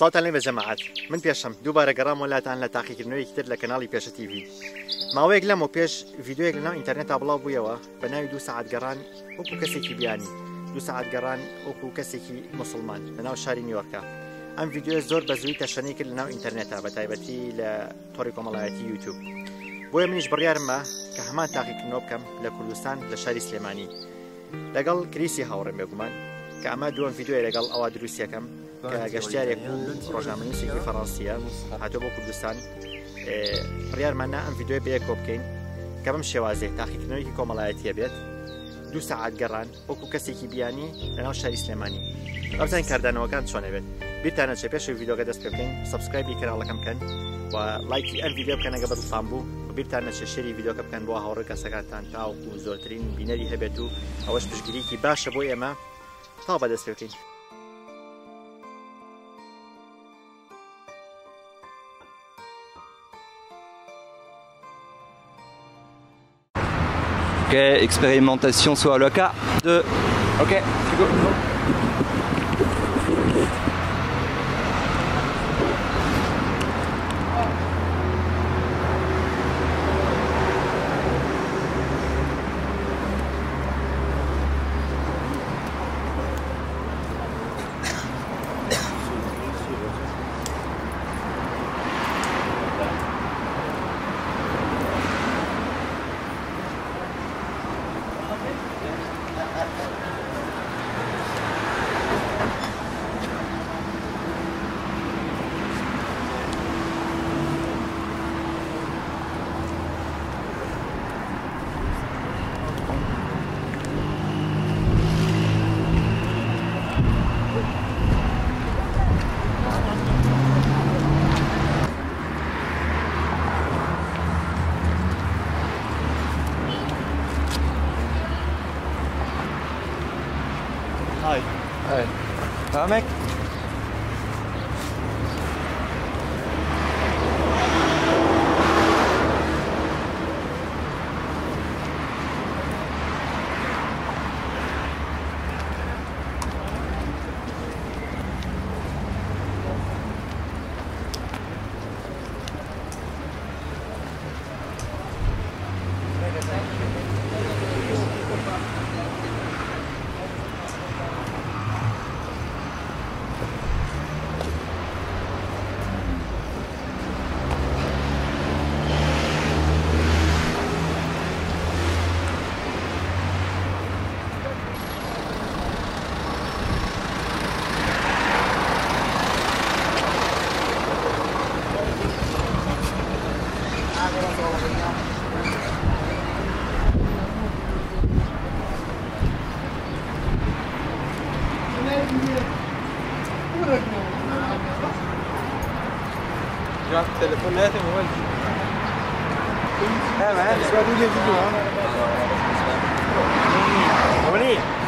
سڵاتان لێ بە جەماعات. من پێشم دووبارە گەڕام وڵاتان لە تاقیکردنەوەی تر لە کەناڵی پێشە تیV ماوەیەک لەم و پێش ڤیددیوەیەک لەناو ئینتەرنێتا بڵاو بوویەوە بە ناوی دو سعات گەڕان وەکو کەسێکی بیانی. دو سعات گەڕان وەکو کەسێکی مسلمان لەناو شاری نیوەرکە ئەم ڤیددیوە زۆر بە زووی تەشەنی کرد لەناو ئینتەرنێتا بە تایبەتی لە تۆری کۆمەڵایەتی یوتیوب. بۆیە منیش بڕیارمە کە هەمان تاقیکردنەوە بکەم لە کوردستان لە شاری سلێمانی. لەگەڵ کریسی هاوڕێم بێگومان کە ئەمە دووەم ڤیددیوە لەگەڵ ئەوە دروستیەکەم. گەشتارێک ڕۆژنامەنووسێکی فەڕاستیە هاتۆ بۆ کوردستان. بڕیارماننا ئەم ڤیددیوی بەیە کۆ بکەین کە بم شێوازێ تاقیکردنەوەیکی کۆمەڵایەتیە بێت. دو سعات گەڕان وەکو کەسێکی بیانی لەناو شاری سلێمانی. ئەوزان کاردانەوەکان چۆنە بێت؟ بیرتانە چێ پێشوی ڤیددیوگە دەست پێ بکەین سبسکرایبی کەناڵەکەم بکەن و لایکی ئەم ڤیددیو بکەنەگە بەدڵفان بوو. بیرتانە چه شێری ڤیددیوکە بکەن بۆ هاوڕێ کەسەکانتان تاوکو زۆرترین بینەری هەبێت و ئەوەش پشگیریکی باشە بۆ ئێمە. تا بەدەست پێکەین Ok, expérimentation sur cas. 2. Ok, c'est. はい、ダメ。Mec جات تليفوناتي موبايل لا معاك شوية فيديو فيديو أولي for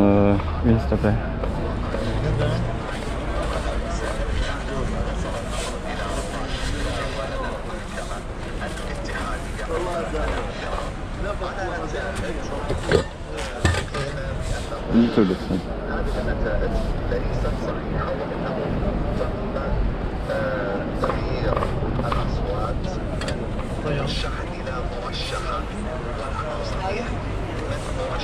euh, une s'il te plaît. Little bit.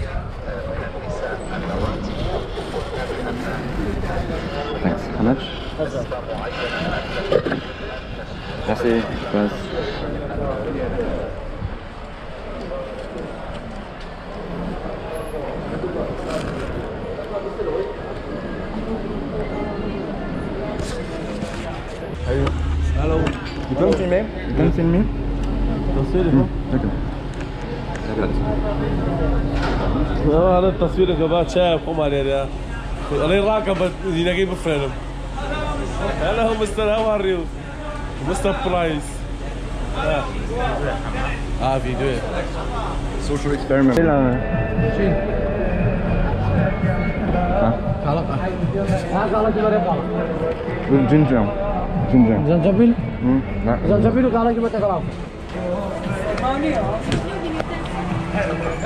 yeah. Thanks. How much? Merci. Passe. Tu peux me filmer Tu peux me filmer تصوير D'accord. آه هذا التصوير يا جماعة شايف قوم عليه ده أنا راكب دينا جايب فيلم هلا هو مستر هاو ار يو. مستر برايس. آه. آه Fincan. Zancabil. Hı? Zancabil kala gibi tekrar.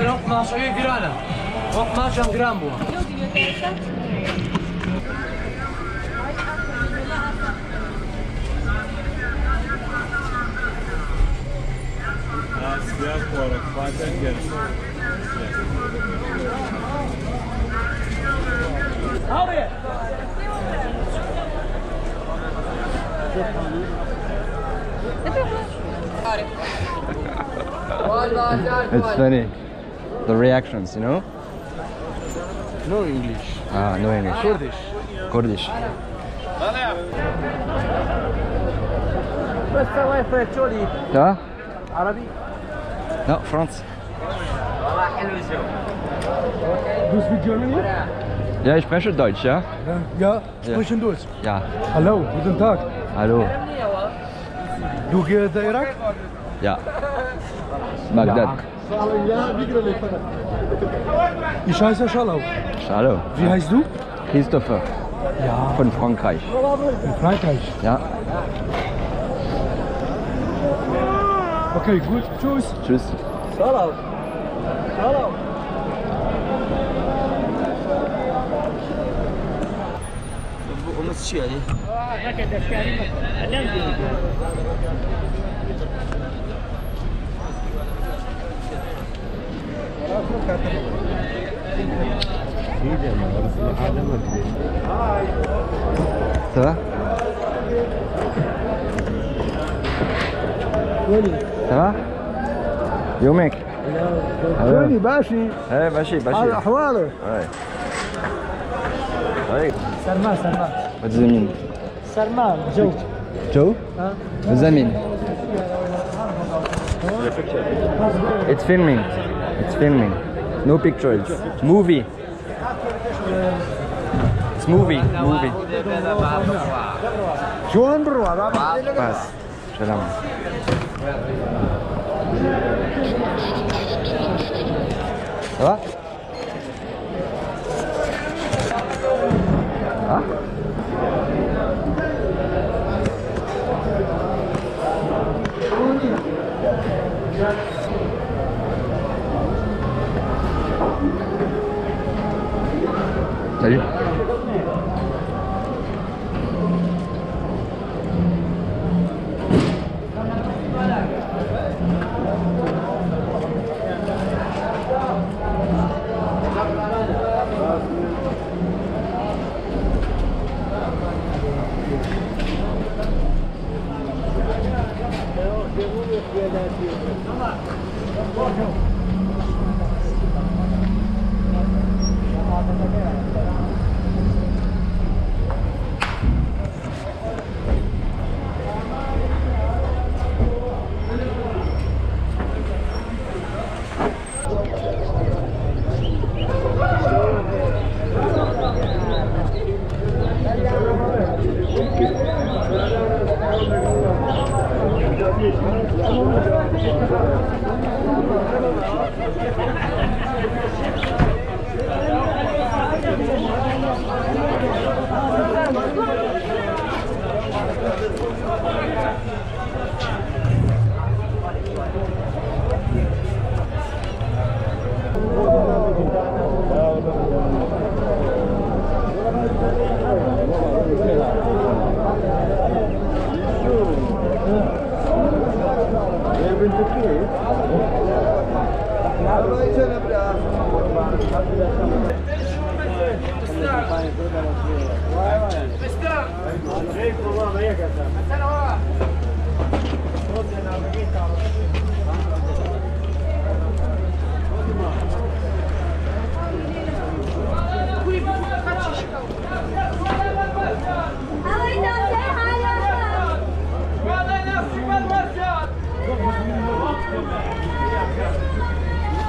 Lokma şeyi girana. Lokma şam gram bu. Siyah olarak zaten gelsin. Abi! it's funny. The reactions, you know? No English. Ah, no English. Kurdish. Kurdish. Da? Arabic? No, France. Du speak Germany? Ja, ich spreche Deutsch, ja? Ja, ja. sprechen Deutsch. Ja. Hallo, guten Tag. Hallo. Du gehst der Irak? Ja. Bagdad. Ich heiße Schalau. Hallo. Wie heißt du? Christopher. Ja. Von Frankreich. In Frankreich. Ja. Okay, gut. Tschüss. Tschüss. Schalau. Schalau. Va Ça va يومك. ثاني باشي. إيه ماشي هذا ماشي أحواله. إيه إيه سلمان سلمان. متزامين سلمان جو جو متزامين It's filming. It's filming. No pictures. Movie. It's movie. Movie. شو انظروا Pass. Shalom. Ça va